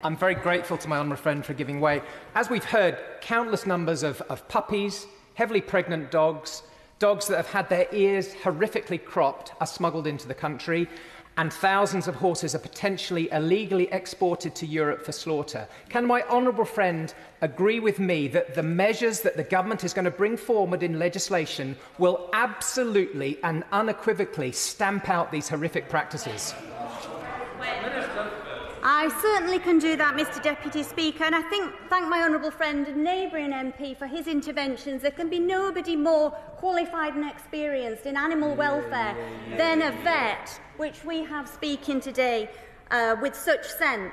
I'm very grateful to my honourable friend for giving way. As we've heard, countless numbers of, of puppies, heavily pregnant dogs, dogs that have had their ears horrifically cropped are smuggled into the country, and thousands of horses are potentially illegally exported to Europe for slaughter. Can my honourable friend agree with me that the measures that the government is going to bring forward in legislation will absolutely and unequivocally stamp out these horrific practices? I certainly can do that, Mr Deputy Speaker, and I think, thank my honourable friend and neighbouring MP for his interventions. There can be nobody more qualified and experienced in animal welfare than a vet, which we have speaking today uh, with such sense.